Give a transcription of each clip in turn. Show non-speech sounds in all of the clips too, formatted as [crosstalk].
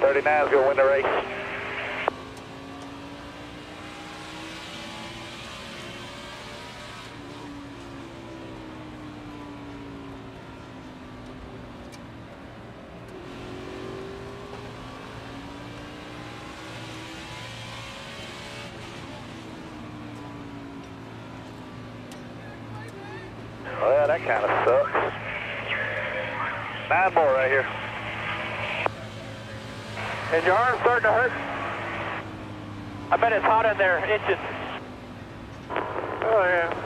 39 is going to win the race. Oh, well, that kind of sucks. Nine more right here. Is your arm starting to hurt? I bet it's hot in there, itching. Oh, yeah.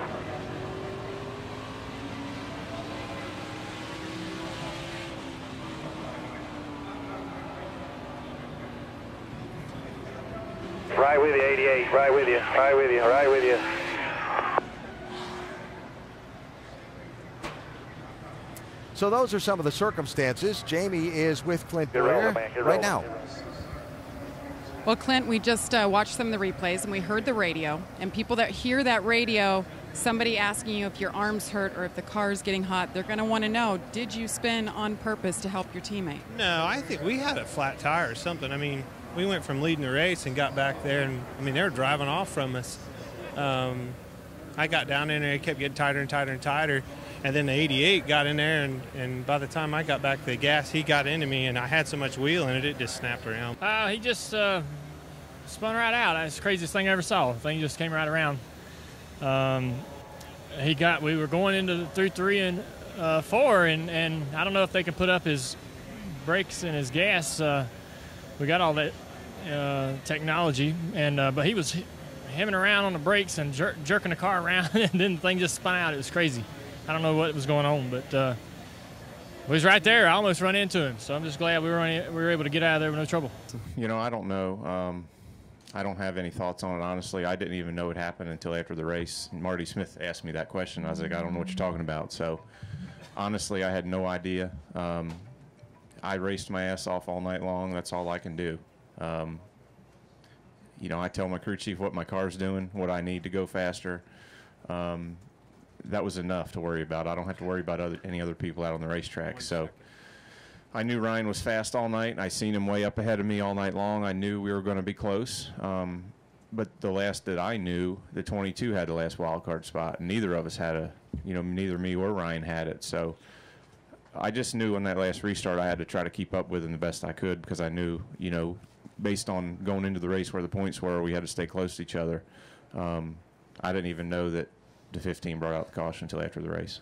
Right with you, 88. Right with you. Right with you. Right with you. So those are some of the circumstances. Jamie is with Clint Good Bowyer rolling, man. Good right rolling. now. Well, Clint, we just uh, watched some of the replays and we heard the radio. And people that hear that radio, somebody asking you if your arm's hurt or if the car's getting hot, they're going to want to know did you spin on purpose to help your teammate? No, I think we had a flat tire or something. I mean, we went from leading the race and got back there, and I mean, they were driving off from us. Um, I got down in there, it kept getting tighter and tighter and tighter. And then the 88 got in there, and, and by the time I got back the gas, he got into me, and I had so much wheel in it, it just snapped around. Uh, he just uh, spun right out. That's the craziest thing I ever saw. The thing just came right around. Um, he got. We were going into through three and uh, four, and, and I don't know if they can put up his brakes and his gas. Uh, we got all that uh, technology, and uh, but he was hemming around on the brakes and jer- jerking the car around, [laughs] and then the thing just spun out. It was crazy. I don't know what was going on, but uh, he was right there. I almost run into him, so I'm just glad we were we were able to get out of there with no trouble. You know, I don't know. Um, I don't have any thoughts on it, honestly. I didn't even know it happened until after the race. Marty Smith asked me that question. I was like, I don't know what you're talking about. So, honestly, I had no idea. Um, I raced my ass off all night long. That's all I can do. Um, you know, I tell my crew chief what my car's doing, what I need to go faster. Um, that was enough to worry about. I don't have to worry about other, any other people out on the racetrack. So, I knew Ryan was fast all night. I seen him way up ahead of me all night long. I knew we were going to be close. Um, but the last that I knew, the 22 had the last wild card spot, and neither of us had a, you know, neither me or Ryan had it. So I just knew on that last restart I had to try to keep up with him the best I could because I knew, you know, based on going into the race where the points were, we had to stay close to each other. Um, I didn't even know that the 15 brought out the caution until after the race.